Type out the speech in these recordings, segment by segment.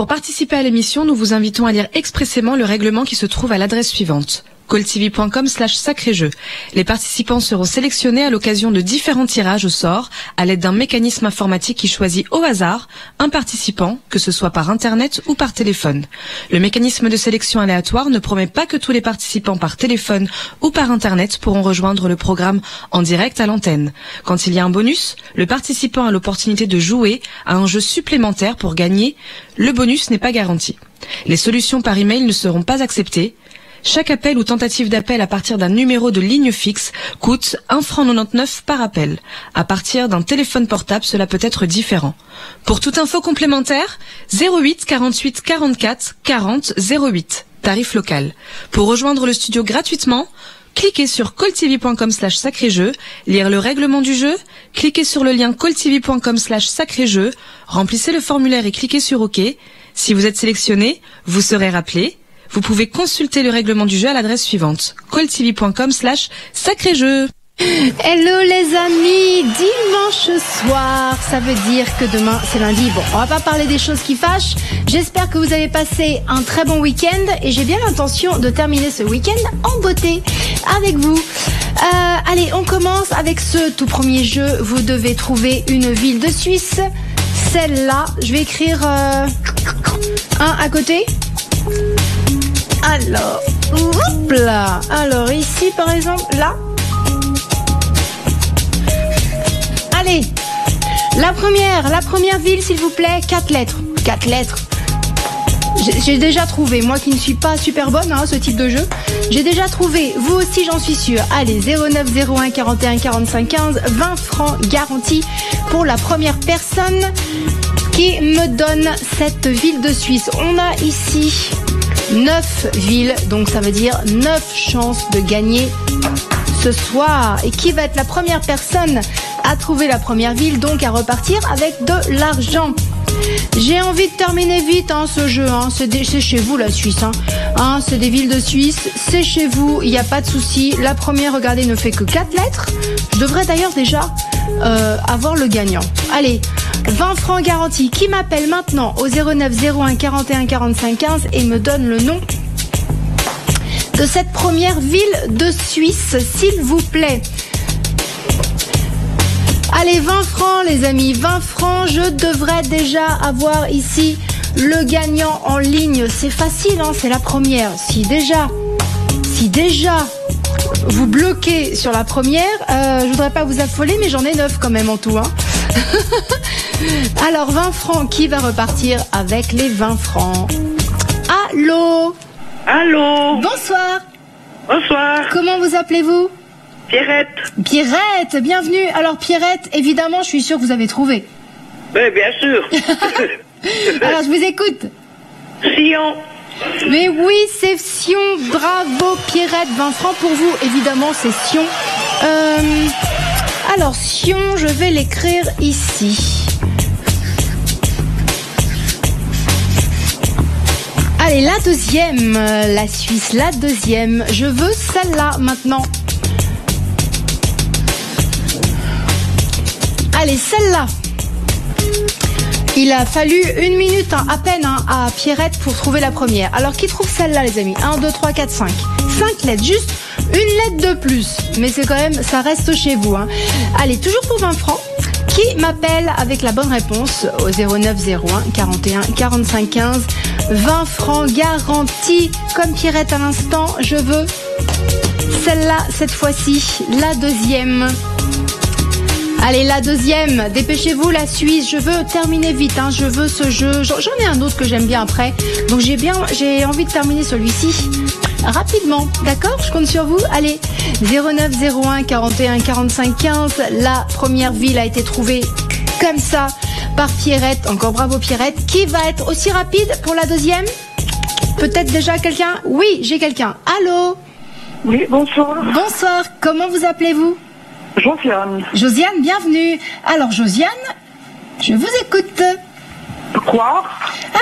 Pour participer à l'émission, nous vous invitons à lire expressément le règlement qui se trouve à l'adresse suivante coltv.com slash sacré jeu. Les participants seront sélectionnés à l'occasion de différents tirages au sort à l'aide d'un mécanisme informatique qui choisit au hasard un participant, que ce soit par internet ou par téléphone. Le mécanisme de sélection aléatoire ne promet pas que tous les participants par téléphone ou par internet pourront rejoindre le programme en direct à l'antenne. Quand il y a un bonus, le participant a l'opportunité de jouer à un jeu supplémentaire pour gagner. Le bonus n'est pas garanti. Les solutions par email ne seront pas acceptées. Chaque appel ou tentative d'appel à partir d'un numéro de ligne fixe coûte 1 franc 99 par appel. À partir d'un téléphone portable, cela peut être différent. Pour toute info complémentaire, 08 48 44 40 08, tarif local. Pour rejoindre le studio gratuitement, cliquez sur coltv.com slash sacré-jeu, lire le règlement du jeu, cliquez sur le lien coltv.com slash sacré-jeu, remplissez le formulaire et cliquez sur OK. Si vous êtes sélectionné, vous serez rappelé vous pouvez consulter le règlement du jeu à l'adresse suivante coltv.com slash sacré jeu. Hello les amis, dimanche soir, ça veut dire que demain c'est lundi. Bon, on va pas parler des choses qui fâchent. J'espère que vous avez passé un très bon week-end et j'ai bien l'intention de terminer ce week-end en beauté avec vous. Euh, allez, on commence avec ce tout premier jeu. Vous devez trouver une ville de Suisse. Celle-là, je vais écrire euh, un à côté. Alors, hop là. Alors ici par exemple, là. Allez, la première, la première ville s'il vous plaît, quatre lettres. Quatre lettres. J'ai déjà trouvé, moi qui ne suis pas super bonne à hein, ce type de jeu, j'ai déjà trouvé, vous aussi j'en suis sûre. Allez, 09 01 41 45 15, 20 francs garantis pour la première personne qui me donne cette ville de Suisse. On a ici 9 villes, donc ça veut dire 9 chances de gagner ce soir. Et qui va être la première personne à trouver la première ville, donc à repartir avec de l'argent? J'ai envie de terminer vite hein, ce jeu. Hein. C'est chez vous la Suisse. Hein. hein c'est des villes de Suisse. C'est chez vous. Il n'y a pas de souci. La première, regardez, ne fait que 4 lettres. Je devrais d'ailleurs déjà euh, avoir le gagnant. Allez, 20 francs garantis. Qui m'appelle maintenant au 09 01 41 45 15 et me donne le nom de cette première ville de Suisse, s'il vous plaît. Allez, 20 francs les amis, 20 francs, je devrais déjà avoir ici le gagnant en ligne. C'est facile, hein, c'est la première. Si déjà, si déjà vous bloquez sur la première, euh, je voudrais pas vous affoler, mais j'en ai 9 quand même en tout. Hein. Alors 20 francs, qui va repartir avec les 20 francs? Allô? Allô? Bonsoir Bonsoir Comment vous appelez-vous? Pierrette. Pierrette, bienvenue. Alors Pierrette, évidemment, je suis sûre que vous avez trouvé. Oui, bien sûr. Alors je vous écoute. Sion. Mais oui, c'est Sion. Bravo Pierrette, 20 francs pour vous. Évidemment, c'est Sion. Euh, alors Sion, je vais l'écrire ici. La deuxième, la Suisse, la deuxième. Je veux celle-là maintenant. Allez, celle-là. Il a fallu une minute hein, à peine hein, à Pierrette pour trouver la première. Alors qui trouve celle-là les amis? 1, 2, 3, 4, 5. 5 lettres, juste une lettre de plus. Mais c'est quand même, ça reste chez vous. Hein. Allez, toujours pour 20 francs. M'appelle avec la bonne réponse au 09 01 41 45 15 20 francs garantis comme Pierrette à l'instant. Je veux celle-là cette fois-ci, la deuxième. Allez, la deuxième, dépêchez-vous, la Suisse. Je veux terminer vite, hein. je veux ce jeu. J'en ai un autre que j'aime bien après. Donc j'ai bien, j'ai envie de terminer celui-ci rapidement. D'accord Je compte sur vous. Allez, 09 01 41 45 15. La première ville a été trouvée comme ça par Pierrette. Encore bravo Pierrette. Qui va être aussi rapide pour la deuxième Peut-être déjà quelqu'un Oui, j'ai quelqu'un. Allô Oui, bonsoir. Bonsoir. Comment vous appelez-vous Josiane. Josiane, bienvenue. Alors, Josiane, je vous écoute. Quoi?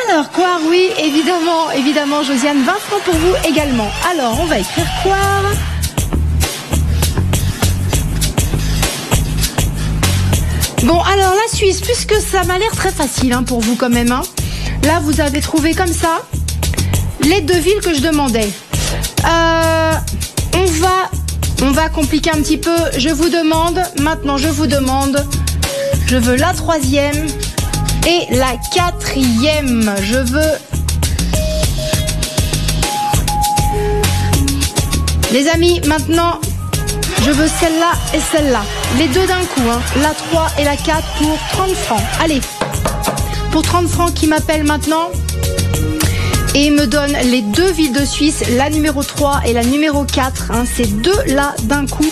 Alors, quoi? Oui, évidemment, évidemment, Josiane, 20 francs pour vous également. Alors, on va écrire quoi? Bon, alors la Suisse, puisque ça m'a l'air très facile hein, pour vous quand même. Hein. Là, vous avez trouvé comme ça les deux villes que je demandais. Euh, on va, on va compliquer un petit peu. Je vous demande, maintenant, je vous demande, je veux la troisième et la quatrième. Je veux Les amis, maintenant, je veux celle-là et celle-là. Les deux d'un coup, hein. la 3 et la 4 pour 30 francs. Allez, pour 30 francs qui m'appelle maintenant et me donne les deux villes de Suisse, la numéro 3 et la numéro 4. Hein. Ces deux-là d'un coup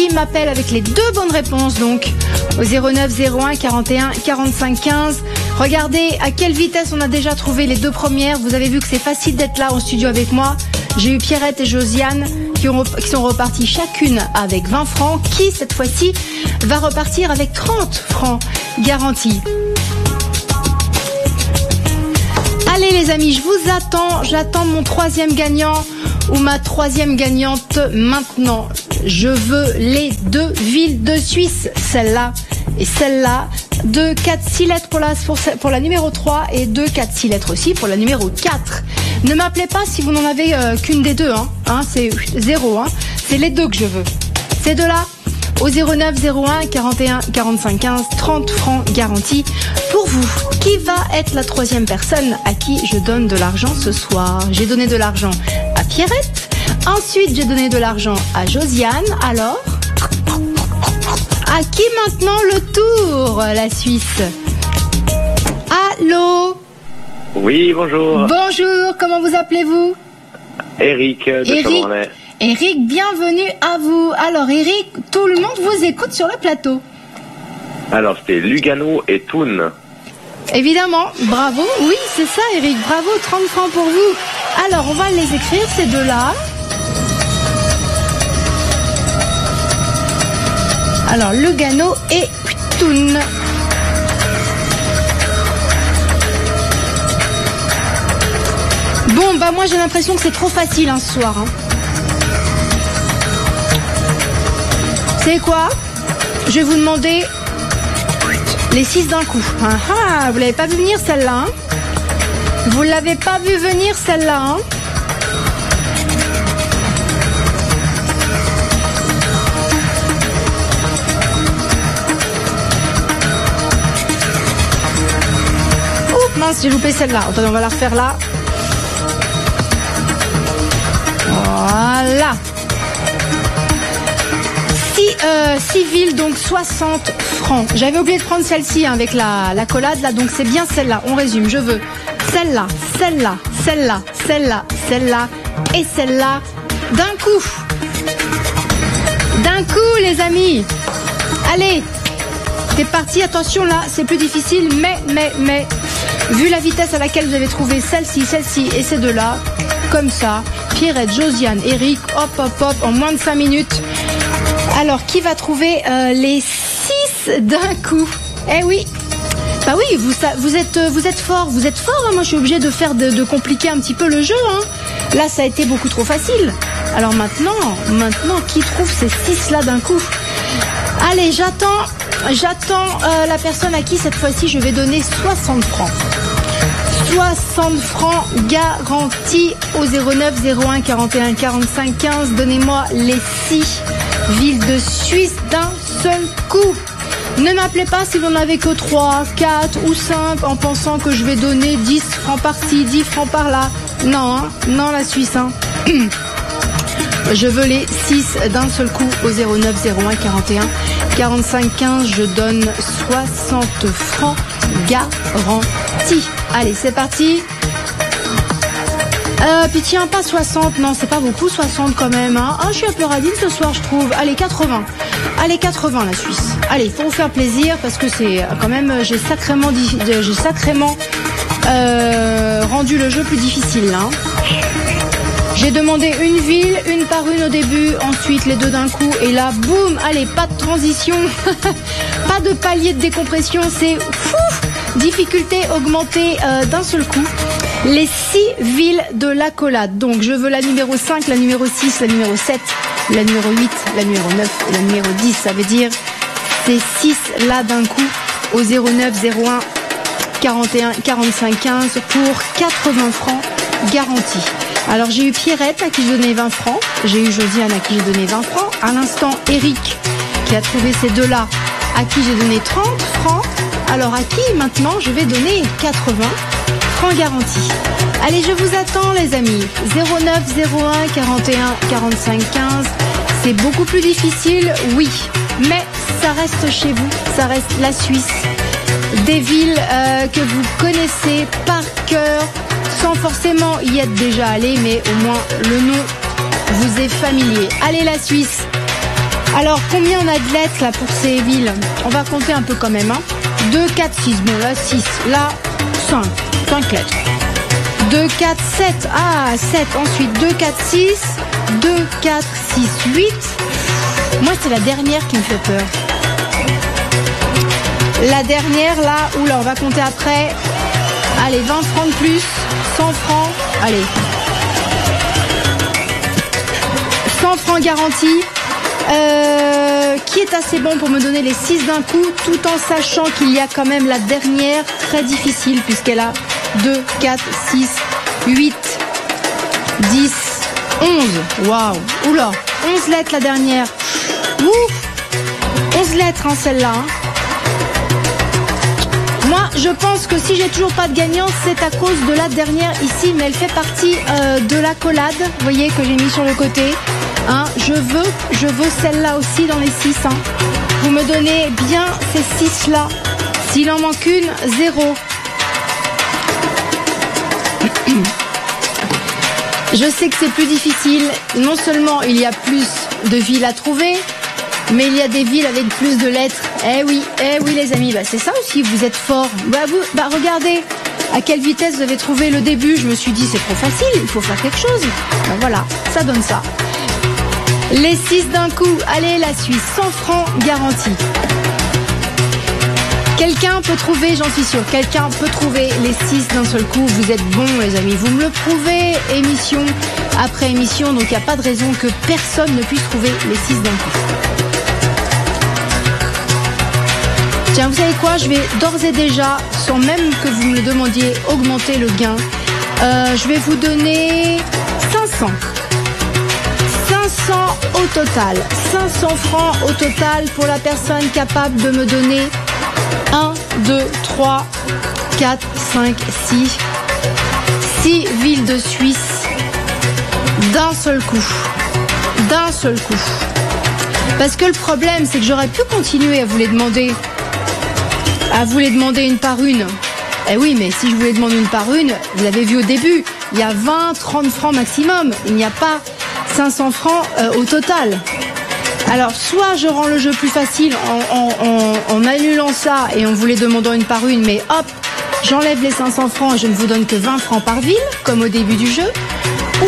qui m'appellent avec les deux bonnes réponses donc au 09 01 41 45 15. Regardez à quelle vitesse on a déjà trouvé les deux premières. Vous avez vu que c'est facile d'être là en studio avec moi. J'ai eu Pierrette et Josiane qui, qui, sont reparties chacune avec 20 francs, qui cette fois-ci va repartir avec 30 francs garantis. Allez les amis, je vous attends, j'attends mon troisième gagnant ou ma troisième gagnante maintenant. Je veux les deux villes de Suisse, celle-là et celle-là. Deux 4 6 lettres pour la, pour, numéro 3 et deux 4 6 lettres aussi pour la numéro 4. Ne m'appelez pas si vous n'en avez euh, qu'une des deux. Hein. Hein, c'est zéro. Hein. C'est les deux que je veux. Ces deux-là au 09 01 41 45 15 30 francs garantis pour vous. Qui va être la troisième personne à qui je donne de l'argent ce soir? J'ai donné de l'argent à Pierrette. Ensuite, j'ai donné de l'argent à Josiane. Alors? À qui maintenant le tour, la Suisse? Allô? Oui, bonjour. Bonjour, comment vous appelez-vous? Eric de Eric. Eric, bienvenue à vous. Alors Eric, tout le monde vous écoute sur le plateau. Alors c'était Lugano et Thun. Évidemment, bravo. Oui, c'est ça Eric, bravo, 30 francs pour vous. Alors on va les écrire ces deux-là. Alors Lugano et Thun. Bon, bah moi j'ai l'impression que c'est trop facile hein, ce soir. Hein. C'est quoi? Je vais vous demander les six d'un coup. Ah, ah, vous l'avez pas vu venir celle-là. Hein? Vous l'avez pas vu venir celle-là. Hein? J'ai loupé celle-là. Attendez, on va la refaire là. Voilà. 6 villes, donc 60 francs. J'avais oublié de prendre celle-ci hein, avec la, la collade, là, donc c'est bien celle-là. On résume, je veux celle-là, celle-là, celle-là, celle-là, celle-là et celle-là d'un coup. D'un coup, les amis. Allez, c'est parti. Attention, là, c'est plus difficile, mais, mais, mais, vu la vitesse à laquelle vous avez trouvé celle-ci, celle-ci et ces deux-là, comme ça, Pierrette, Josiane, Eric, hop, hop, hop, en moins de 5 minutes. Alors, qui va trouver euh, les 6 d'un coup? Eh oui Bah oui, vous, vous, êtes, vous êtes fort, vous êtes fort. Hein. Moi, je suis obligée de faire de, compliquer un petit peu le jeu. Hein. Là, ça a été beaucoup trop facile. Alors maintenant, maintenant, qui trouve ces 6 là d'un coup? Allez, j'attends, j'attends euh, la personne à qui cette fois-ci je vais donner 60 francs. 60 francs garantis au 09 01 41 45 15. Donnez-moi les 6 villes de Suisse d'un seul coup. Ne m'appelez pas si vous n'en avez que 3, 4 ou 5 en pensant que je vais donner 10 francs par-ci, 10 francs par-là. Non, hein non la Suisse. Hein je veux les 6 d'un seul coup au 09 01 41 45 15. Je donne 60 francs garantis. Allez, c'est parti. Euh, puis tiens, pas 60, non, c'est pas beaucoup, 60 quand même. Hein. Ah, je suis un peu radine ce soir, je trouve. Allez, 80. Allez, 80 la Suisse. Allez, pour vous faire plaisir, parce que c'est quand même, j'ai sacrément, j'ai sacrément euh, rendu le jeu plus difficile. Hein. J'ai demandé une ville, une par une au début, ensuite les deux d'un coup, et là, boum, allez, pas de transition, pas de palier de décompression, c'est fou Difficulté augmentée euh, d'un seul coup. Les six villes de l'accolade. Donc je veux la numéro 5, la numéro 6, la numéro 7, la numéro 8, la numéro 9 et la numéro 10. Ça veut dire ces six là d'un coup au 09 01 41 45 15 pour 80 francs garantis. Alors j'ai eu Pierrette à qui j'ai donné 20 francs, j'ai eu Josiane à qui j'ai donné 20 francs, à l'instant Eric qui a trouvé ces deux-là à qui j'ai donné 30 francs. Alors à qui maintenant je vais donner 80 francs garantis. Allez, je vous attends les amis. 09 01 41 45 15. C'est beaucoup plus difficile, oui, mais ça reste chez vous, ça reste la Suisse. Des villes euh, que vous connaissez par cœur, sans forcément y être déjà allé, mais au moins le nom vous est familier. Allez la Suisse. Alors combien on a de lettres là pour ces villes? On va compter un peu quand même. Hein. 2, 4, 6. Bon là 6. Là 5. 5 lettres. 2, 4, 7. Ah 7. Ensuite 2, 4, 6. 2, 4, 6, 8. Moi c'est la dernière qui me fait peur. La dernière là, oula, on va compter après. Allez, 20 francs de plus, 100 francs, allez. 100 francs garantis. Euh, qui est assez bon pour me donner les 6 d'un coup, tout en sachant qu'il y a quand même la dernière très difficile, puisqu'elle a 2, 4, 6, 8, 10, 11. Waouh, oula, 11 lettres la dernière. Ouh, 11 lettres hein, celle-là. Hein. Je pense que si j'ai toujours pas de gagnant, c'est à cause de la dernière ici, mais elle fait partie euh, de la collade, vous voyez, que j'ai mis sur le côté. Hein, je veux, je veux celle-là aussi dans les 6. Hein. Vous me donnez bien ces 6-là. S'il en manque une, zéro. Je sais que c'est plus difficile. Non seulement il y a plus de villes à trouver, mais il y a des villes avec plus de lettres. Eh oui, eh oui les amis, bah c'est ça aussi, vous êtes forts. Bah, vous, bah regardez, à quelle vitesse vous avez trouvé le début. Je me suis dit c'est trop facile, il faut faire quelque chose. Bah voilà, ça donne ça. Les 6 d'un coup, allez la Suisse, 100 francs garantie. Quelqu'un peut trouver, j'en suis sûr, quelqu'un peut trouver les 6 d'un seul coup. Vous êtes bons les amis, vous me le prouvez émission après émission, donc il n'y a pas de raison que personne ne puisse trouver les 6 d'un coup. Vous savez quoi Je vais d'ores et déjà, sans même que vous me le demandiez, augmenter le gain. Euh, je vais vous donner 500. 500 au total. 500 francs au total pour la personne capable de me donner 1, 2, 3, 4, 5, 6. 6 villes de Suisse d'un seul coup. D'un seul coup. Parce que le problème, c'est que j'aurais pu continuer à vous les demander à vous les demander une par une. Eh oui, mais si je vous les demande une par une, vous avez vu au début, il y a 20, 30 francs maximum. Il n'y a pas 500 francs euh, au total. Alors, soit je rends le jeu plus facile en, en, annulant ça et en vous les demandant une par une, mais hop, j'enlève les 500 francs et je ne vous donne que 20 francs par ville, comme au début du jeu.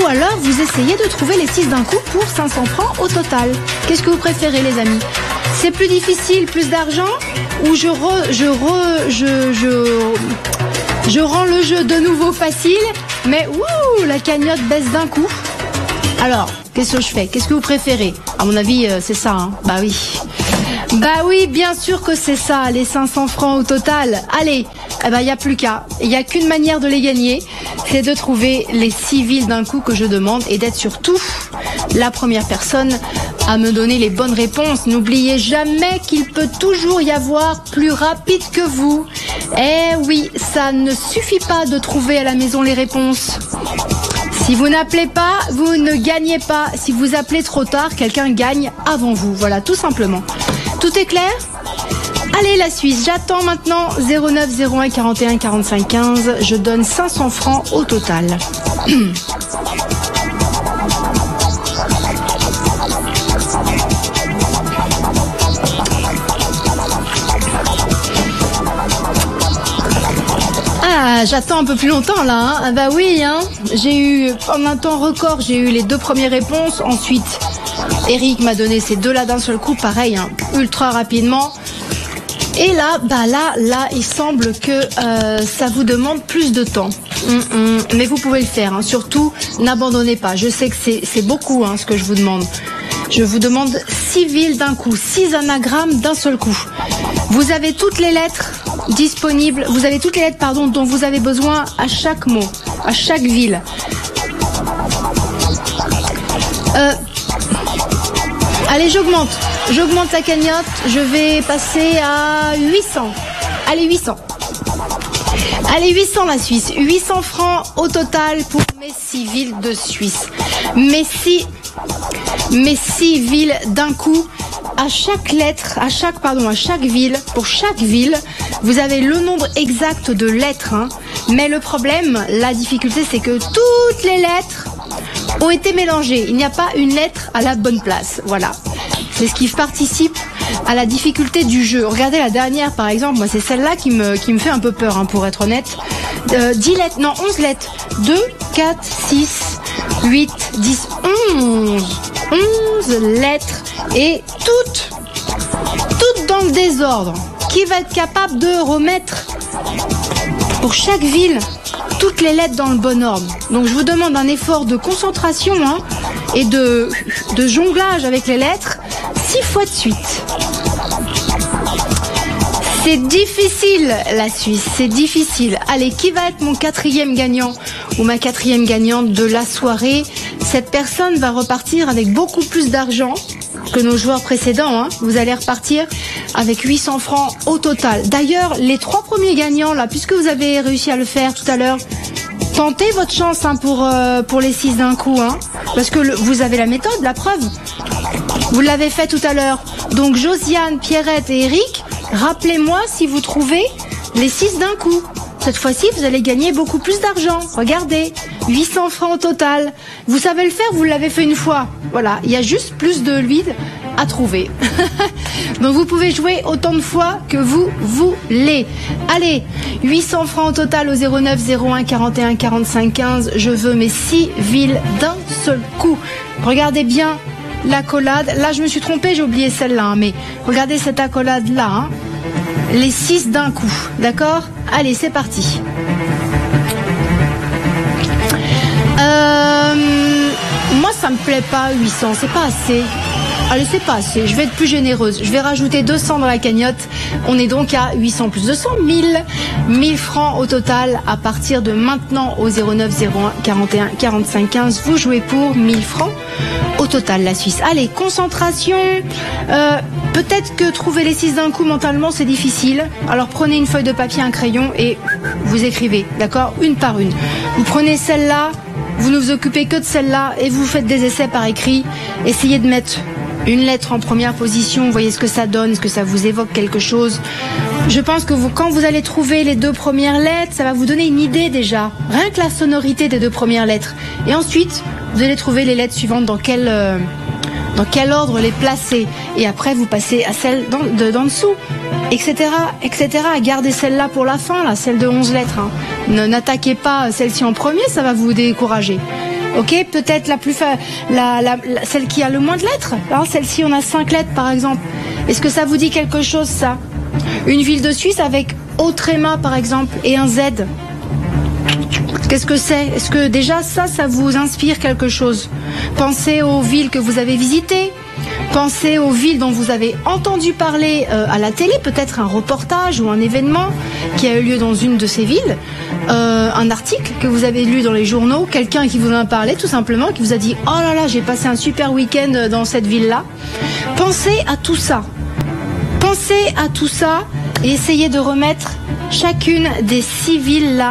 Ou alors, vous essayez de trouver les 6 d'un coup pour 500 francs au total. Qu'est-ce que vous préférez, les amis? C'est plus difficile, plus d'argent? Ou je, je, je, je, rends le jeu de nouveau facile, mais ouh, la cagnotte baisse d'un coup alors, qu'est-ce que je fais? Qu'est-ce que vous préférez? À mon avis, euh, c'est ça, hein Bah oui. Bah oui, bien sûr que c'est ça, les 500 francs au total. Allez, eh ben, il n'y a plus qu'à. Il n'y a qu'une manière de les gagner, c'est de trouver les six villes d'un coup que je demande et d'être surtout la première personne à me donner les bonnes réponses. N'oubliez jamais qu'il peut toujours y avoir plus rapide que vous. Eh oui, ça ne suffit pas de trouver à la maison les réponses. Si vous n'appelez pas, vous ne gagnez pas. Si vous appelez trop tard, quelqu'un gagne avant vous. Voilà, tout simplement. Tout est clair? Allez la Suisse, j'attends maintenant 09 01 41 45 15. Je donne 500 francs au total. Ah, j'attends un peu plus longtemps là. Hein. Ah bah oui, hein. J'ai eu, en un temps record, j'ai eu les deux premières réponses. Ensuite, Eric m'a donné ces deux-là d'un seul coup, pareil, hein, ultra rapidement. Et là, bah là, là, il semble que euh, ça vous demande plus de temps. Hum, hum. Mais vous pouvez le faire. Hein. Surtout, n'abandonnez pas. Je sais que c'est beaucoup ce que je vous demande. Je vous demande six villes d'un coup, six anagrammes d'un seul coup. Vous avez toutes les lettres disponibles. Vous avez toutes les lettres, pardon, dont vous avez besoin à chaque mot, à chaque ville. Euh, allez, j'augmente. J'augmente la cagnotte. Je vais passer à 800. Allez, 800. Allez, 800 la Suisse. 800 francs au total pour mes six villes de Suisse. Mes six, mes six villes d'un coup. À chaque lettre, à chaque, pardon, à chaque ville, pour chaque ville, vous avez le nombre exact de lettres. hein. Mais le problème, la difficulté, c'est que toutes les lettres ont été mélangées. Il n'y a pas une lettre à la bonne place. Voilà. C'est ce qui participe à la difficulté du jeu. Regardez la dernière, par exemple. Moi, c'est celle-là qui me, fait un peu peur, hein, pour être honnête. Euh, 10 lettres, non, 11 lettres. 2, 4, 6, 8, 10, 11. 11 lettres. Et toutes, toutes dans le désordre. Qui va être capable de remettre pour chaque ville toutes les lettres dans le bon ordre? Donc je vous demande un effort de concentration hein, et de, de jonglage avec les lettres six fois de suite. C'est difficile la Suisse, c'est difficile. Allez, qui va être mon quatrième gagnant ou ma quatrième gagnante de la soirée? Cette personne va repartir avec beaucoup plus d'argent que nos joueurs précédents. hein. Vous allez repartir avec 800 francs au total. D'ailleurs, les trois premiers gagnants, là, puisque vous avez réussi à le faire tout à l'heure, tentez votre chance hein, pour, euh, pour les six d'un coup. Hein, parce que vous avez la méthode, la preuve. Vous l'avez fait tout à l'heure. Donc Josiane, Pierrette et Eric, rappelez-moi si vous trouvez les six d'un coup. Cette fois-ci, vous allez gagner beaucoup plus d'argent. Regardez, 800 francs au total. Vous savez le faire, vous l'avez fait une fois. Voilà, il y a juste plus de vide à trouver. Donc vous pouvez jouer autant de fois que vous voulez. Allez, 800 francs au total au 09 01 41 45 15. Je veux mes six villes d'un seul coup. Regardez bien l'accolade. Là, je me suis trompée, j'ai oublié celle-là. hein, mais regardez cette accolade-là. hein. Les six d'un coup. D'accord? Allez, c'est parti. Euh, moi, ça me plaît pas, 800. C'est pas assez. Allez, c'est pas assez. Je vais être plus généreuse. Je vais rajouter 200 dans la cagnotte. On est donc à 800 plus 200, 1000. 1000 francs au total à partir de maintenant au 09 01 41 45 15. Vous jouez pour 1000 francs au total, la Suisse. Allez, concentration. Euh, Peut-être que trouver les 6 d'un coup mentalement, c'est difficile. Alors prenez une feuille de papier, un crayon et vous écrivez, d'accord? Une par une. Vous prenez celle-là, vous ne vous occupez que de celle-là et vous faites des essais par écrit. Essayez de mettre une lettre en première position, voyez ce que ça donne, est-ce que ça vous évoque quelque chose. Je pense que quand vous allez trouver les deux premières lettres, ça va vous donner une idée déjà, rien que la sonorité des deux premières lettres. Et ensuite, vous allez trouver les lettres suivantes dans quel, euh, dans quel ordre les placer. Et après, vous passez à celle d'en de, dessous, etc., etc. Gardez celle-là pour la fin, là, celle de 11 lettres. hein. N'attaquez pas celle-ci en premier, ça va vous décourager. Ok, peut-être la plus fa- celle qui a le moins de lettres. hein, Celle-ci, on a 5 lettres, par exemple. Est-ce que ça vous dit quelque chose, ça? Une ville de Suisse avec au tréma, par exemple, et un Z. Qu'est-ce que c'est? Est-ce que déjà ça, ça vous inspire quelque chose? Pensez aux villes que vous avez visitées. Pensez aux villes dont vous avez entendu parler euh, à la télé, peut-être un reportage ou un événement qui a eu lieu dans une de ces villes, euh, un article que vous avez lu dans les journaux, quelqu'un qui vous en a parlé tout simplement, qui vous a dit oh là là j'ai passé un super week-end dans cette ville-là. Pensez à tout ça. Pensez à tout ça et essayez de remettre chacune des six villes là